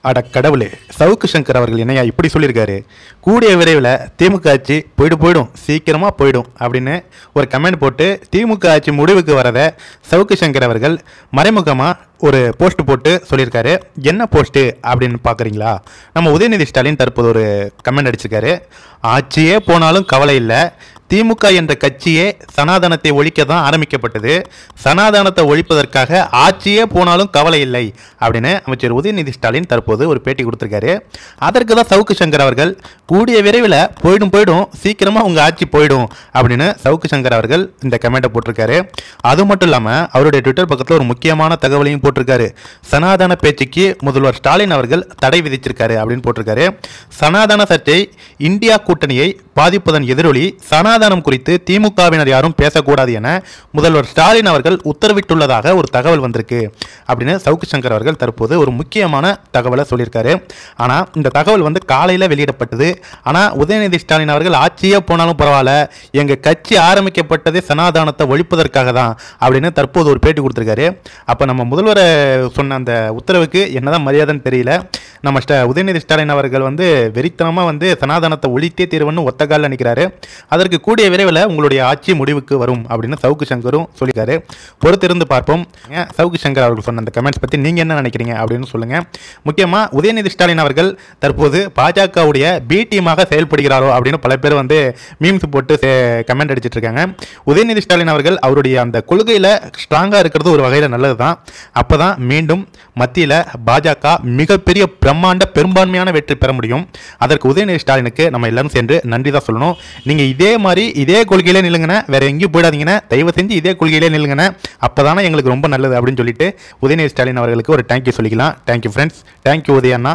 அட கடவுளே சவுக்கு சங்கர் அவர்கள் என்னையா இப்படி சொல்லியிருக்காரு? கூடிய விரைவில் திமுக ஆட்சி போயிடு போயிடும் சீக்கிரமாக போயிடும் அப்படின்னு ஒரு கமெண்ட் போட்டு திமுக ஆட்சி முடிவுக்கு வரதை சவுக்கு சங்கர் அவர்கள் மறைமுகமாக ஒரு போஸ்ட் போட்டு சொல்லியிருக்காரு. என்ன போஸ்ட்டு அப்படின்னு பார்க்குறீங்களா? நம்ம உதயநிதி ஸ்டாலின் தற்போது ஒரு கமெண்ட் அடிச்சிருக்காரு. ஆட்சியே போனாலும் கவலை இல்லை. திமுக என்ற கட்சியே சனாதனத்தை ஒழிக்க தான் ஆரம்பிக்கப்பட்டது. சனாதனத்தை ஒழிப்பதற்காக ஆட்சியே போனாலும் கவலை இல்லை அப்படின்னு அமைச்சர் உதயநிதி ஸ்டாலின் தற்போது ஒரு பேட்டி கொடுத்துருக்காரு. அதற்கு தான் சவுக்கு சங்கர் அவர்கள் கூடிய விரைவில் போயிடும் போயிடும் சீக்கிரமாக உங்கள் ஆட்சி போயிடும் அப்படின்னு சவுக்கு சங்கர் அவர்கள் இந்த கமெண்ட்டை போட்டிருக்காரு. அது மட்டும் இல்லாமல் அவருடைய ட்விட்டர் பக்கத்தில் ஒரு முக்கியமான தகவலையும் போட்டிருக்காரு. சனாதன பேச்சுக்கு முதல்வர் ஸ்டாலின் அவர்கள் தடை விதிச்சிருக்காரு அப்படின்னு போட்டிருக்காரு. சனாதன சர்ச்சை இந்தியா கூட்டணியை பாதிப்பதன் எதிரொலி சனாதனம் குறித்து திமுகவினர் யாரும் பேசக்கூடாது என முதல்வர் ஸ்டாலின் அவர்கள் உத்தரவிட்டுள்ளதாக ஒரு தகவல் வந்திருக்கு. அப்படின்னு சவுக்கு சங்கர் அவர்கள் தற்போது ஒரு முக்கியமான தகவலை சொல்லியிருக்காரு. ஆனால் இந்த தகவல் வந்து காலையில் வெளியிடப்பட்டது. ஆனால் உதயநிதி ஸ்டாலின் அவர்கள் ஆட்சியே போனாலும் பரவாயில்ல. எங்கள் கட்சி ஆரம்பிக்கப்பட்டதே சனாதானத்தை ஒழிப்பதற்காக தான் அப்படின்னு தற்போது ஒரு பேட்டி கொடுத்துருக்காரு. அப்போ நம்ம முதல்வரை சொன்ன அந்த உத்தரவுக்கு என்னதான் மரியாதைன்னு தெரியல. நம்ம ஸ்ட உதயநிதி ஸ்டாலின் அவர்கள் வந்து வெறித்தனமாக வந்து சனாதனத்தை ஒழித்தே தீர்வுன்னு ஒத்த காலில் நிற்கிறாரு அதற்கு கூடிய விரைவில் உங்களுடைய ஆட்சி முடிவுக்கு வரும் அப்படின்னு சவுக்கு சங்கரும் சொல்லியிருக்காரு. பொறுத்திருந்து பார்ப்போம். சவுக்கு சங்கர் அவர்கள் சொன்ன அந்த கமெண்ட்ஸ் பற்றி நீங்கள் என்ன நினைக்கிறீங்க அப்படின்னு சொல்லுங்கள் முக்கியமாக உதயநிதி ஸ்டாலின் அவர்கள் தற்போது பாஜகவுடைய பி டீமாக செயல்படுகிறாரோ அப்படின்னு பல பேர் வந்து மீம்ஸ் போட்டு கமெண்ட் அடிச்சிட்டு இருக்காங்க உதயநிதி ஸ்டாலின் அவர்கள் அவருடைய அந்த கொள்கையில் ஸ்ட்ராங்காக இருக்கிறது ஒரு வகையில் நல்லது தான் அப்போ தான் மீண்டும் மத்தியில் பாஜக மிகப்பெரிய பிரம்மாண்ட பெரும்பான்மையான வெற்றி பெற முடியும். அதற்கு உதயநிதி ஸ்டாலினுக்கு நம்ம எல்லாரும் சேர்ந்து நன்றி தான் சொல்லணும். நீங்கள் இதே மாதிரி இதே கொள்கையிலே நில்லுங்கண்ணே. வேற எங்கேயும் போயிடாதீங்கன்னா தயவு செஞ்சு இதே கொள்கையிலே நில்லுங்கண்ணே. அப்போ தானே எங்களுக்கு ரொம்ப நல்லது அப்படின்னு சொல்லிட்டு உதயநிதி ஸ்டாலின் அவர்களுக்கு ஒரு தேங்க்யூ சொல்லிக்கலாம். Thank you friends thank you உதயண்ணா.